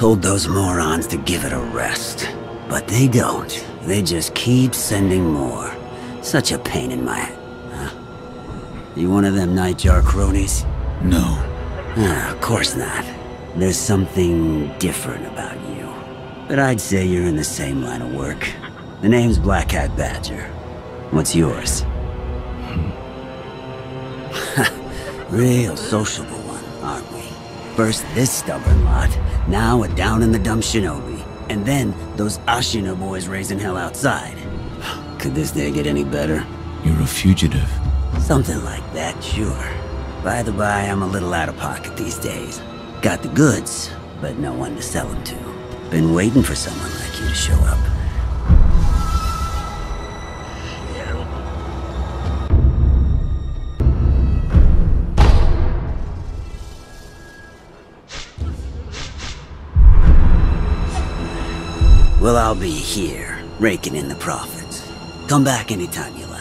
Told those morons to give it a rest. But they don't. They just keep sending more. Such a pain in my... Huh? You one of them Nightjar cronies? No. Ah, of course not. There's something different about you. But I'd say you're in the same line of work. The name's Black Hat Badger. What's yours? Real sociable one, aren't we? First this stubborn lot, now a down-in-the-dump shinobi, and then those Ashina boys raising hell outside. Could this day get any better? You're a fugitive. Something like that, sure. By the by, I'm a little out of pocket these days. Got the goods, but no one to sell them to. Been waiting for someone like you to show up. Well, I'll be here, raking in the profits. Come back anytime you like.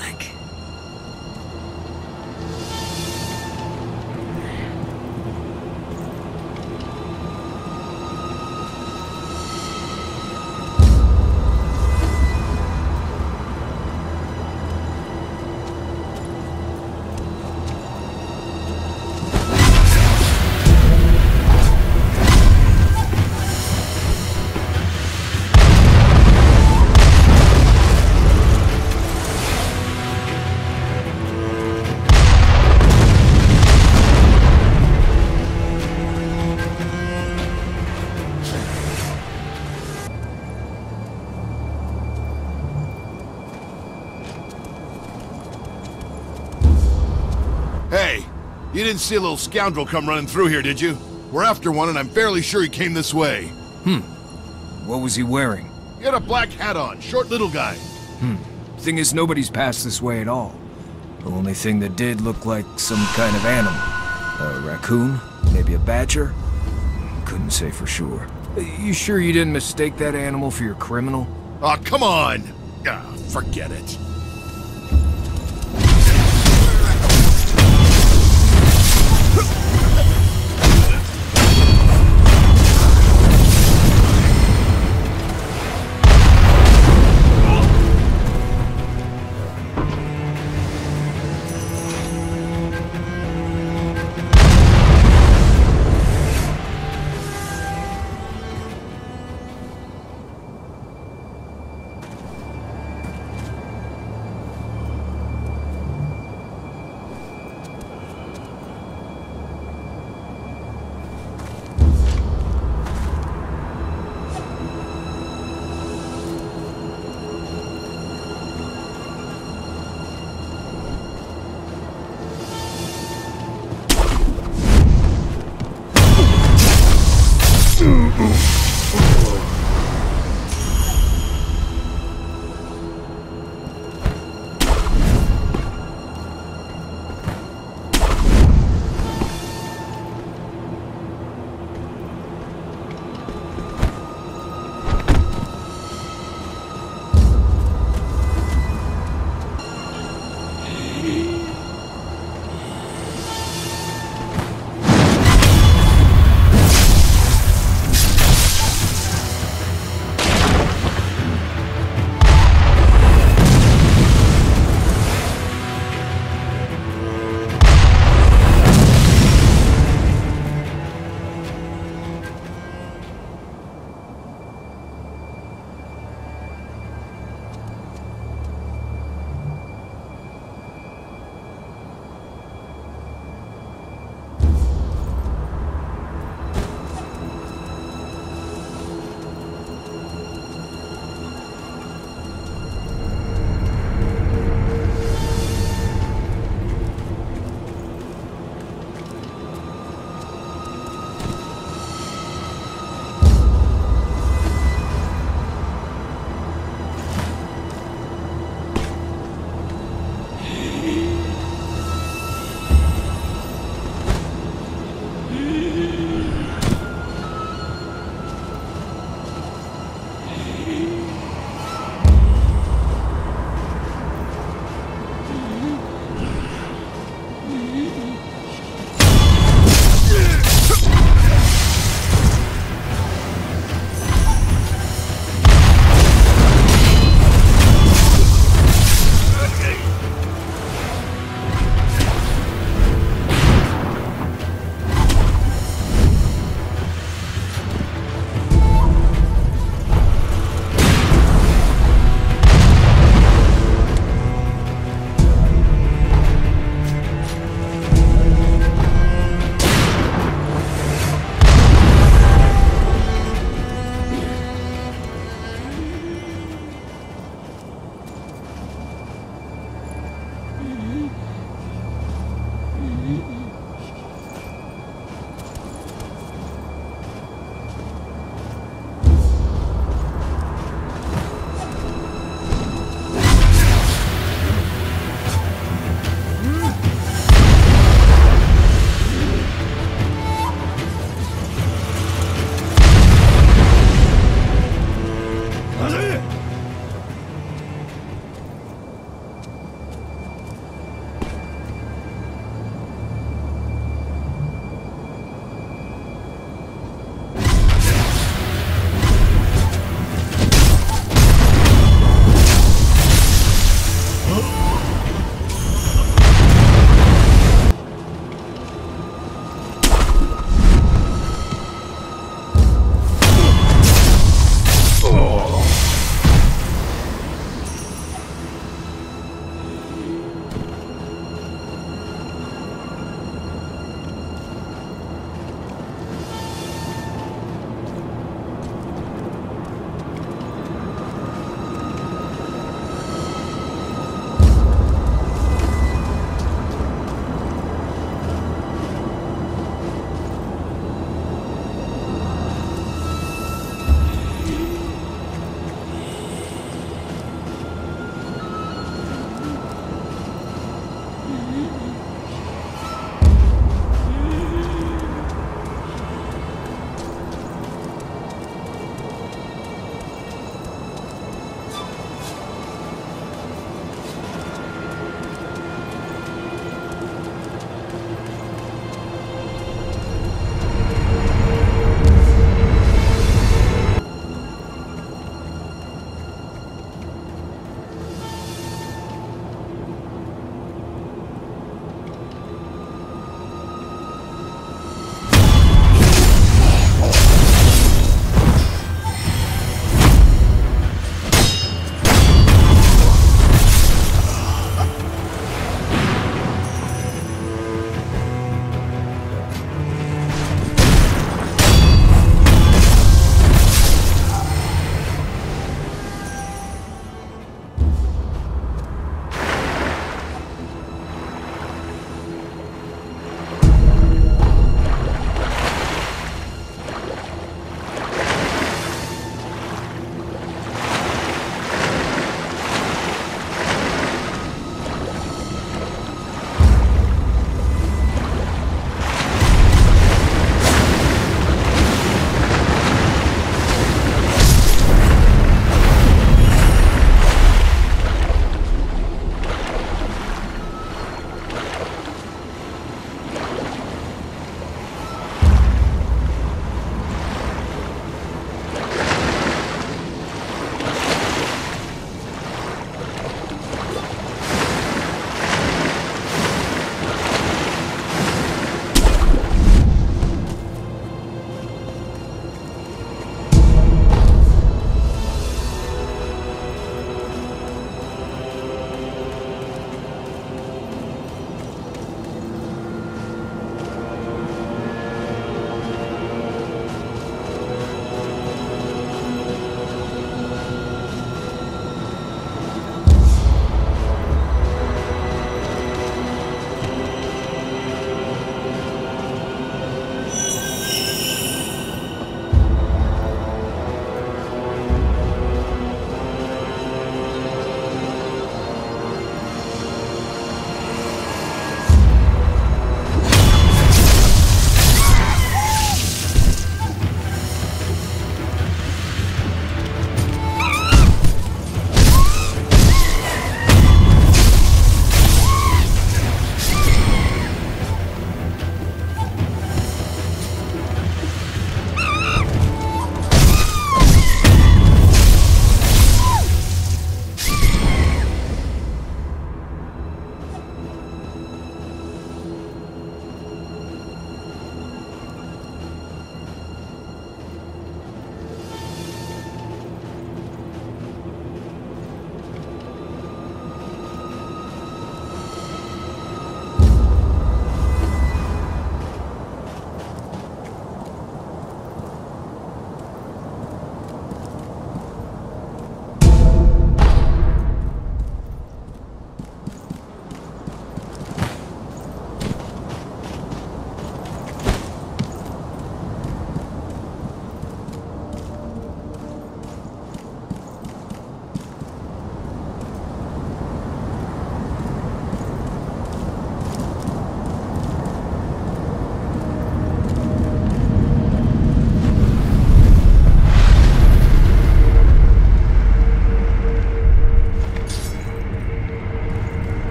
Hey, you didn't see a little scoundrel come running through here, did you? We're after one, and I'm fairly sure he came this way. Hmm. What was he wearing? He had a black hat on, short little guy. Hmm. Thing is, nobody's passed this way at all. The only thing that did look like some kind of animal. A raccoon? Maybe a badger? Couldn't say for sure. You sure you didn't mistake that animal for your criminal? Aw, come on! Ah, forget it. Mm.